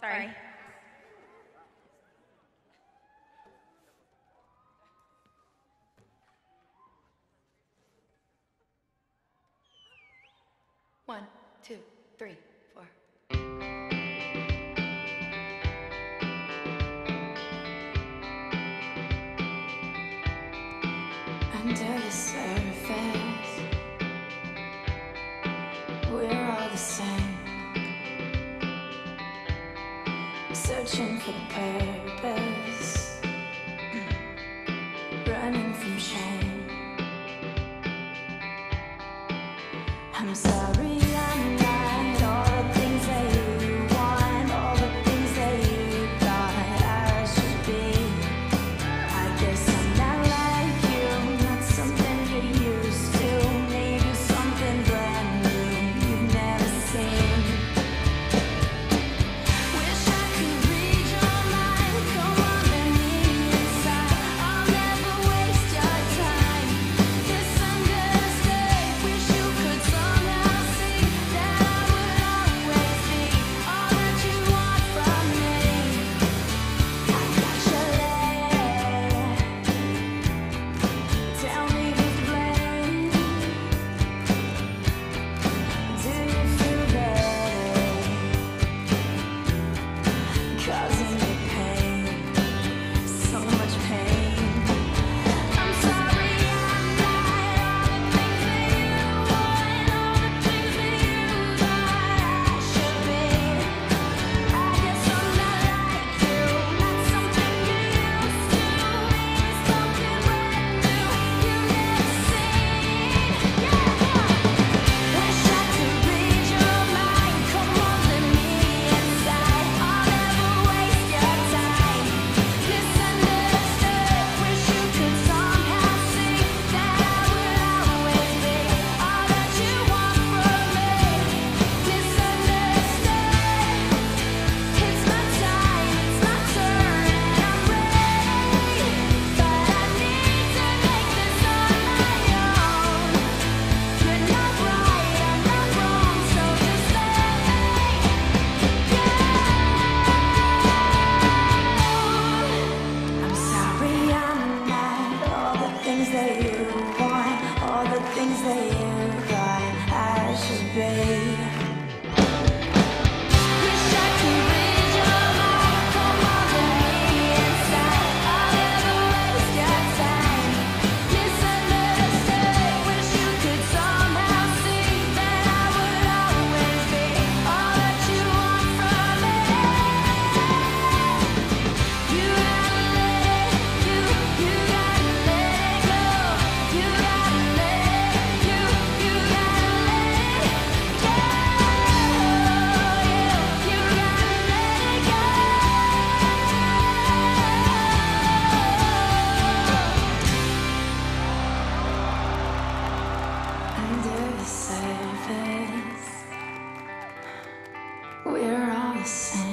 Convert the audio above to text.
Sorry. Sorry. One, two, three, four. Under the surface. Searching for purpose, running from shame. I'm sorry. surface, we're all the same.